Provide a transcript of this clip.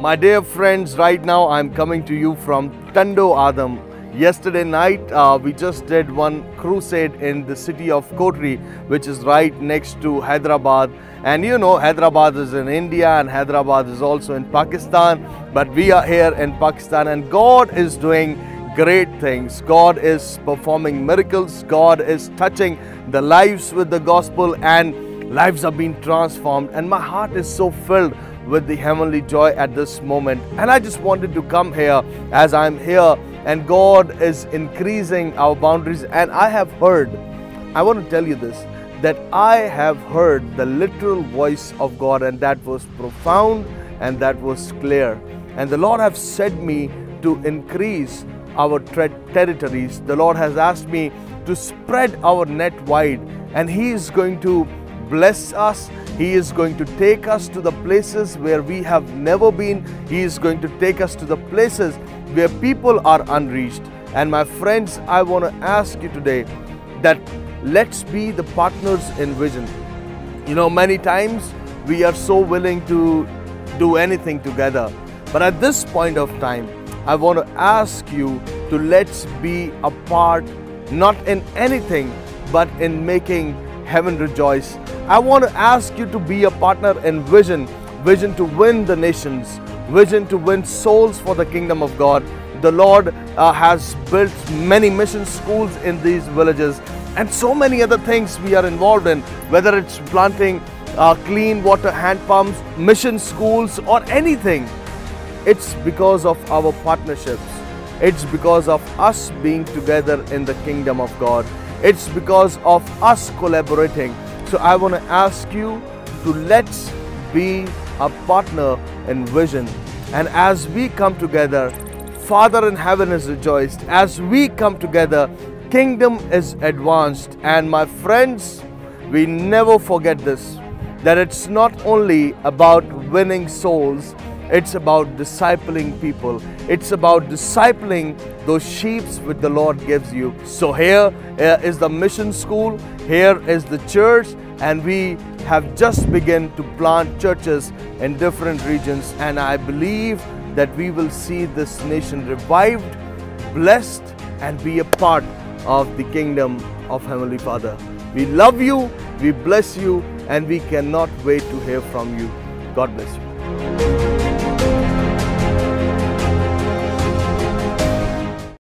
My dear friends, right now I'm coming to you from Tando Adam. Yesterday night, uh, we just did one crusade in the city of Kotri, which is right next to Hyderabad. And you know, Hyderabad is in India and Hyderabad is also in Pakistan. But we are here in Pakistan, and God is doing great things. God is performing miracles. God is touching the lives with the gospel, and lives are being transformed. And my heart is so filled with the heavenly joy at this moment. And I just wanted to come here as I'm here and God is increasing our boundaries. And I have heard, I want to tell you this, that I have heard the literal voice of God, and that was profound and that was clear. And the Lord have said me to increase our territories. The Lord has asked me to spread our net wide, and He is going to bless us. He is going to take us to the places where we have never been. He is going to take us to the places where people are unreached. And my friends, I want to ask you today that let's be the partners in vision. You know, many times we are so willing to do anything together. But at this point of time, I want to ask you to let's be a part, not in anything, but in making heaven rejoice. I want to ask you to be a partner in vision, vision to win the nations, vision to win souls for the kingdom of God. The Lord uh, has built many mission schools in these villages and so many other things we are involved in, whether it's planting uh, clean water hand pumps, mission schools, or anything. It's because of our partnerships. It's because of us being together in the kingdom of God. It's because of us collaborating. So I want to ask you to let's be a partner in vision. And as we come together, Father in heaven is rejoiced. As we come together, kingdom is advanced. And my friends, we never forget this that it's not only about winning souls, it's about discipling people. It's about discipling those sheep which the Lord gives you. So here is the mission school, here is the church, and we have just begun to plant churches in different regions. And I believe that we will see this nation revived, blessed, and be a part of the kingdom of Heavenly Father. We love you, we bless you, and we cannot wait to hear from you. God bless you.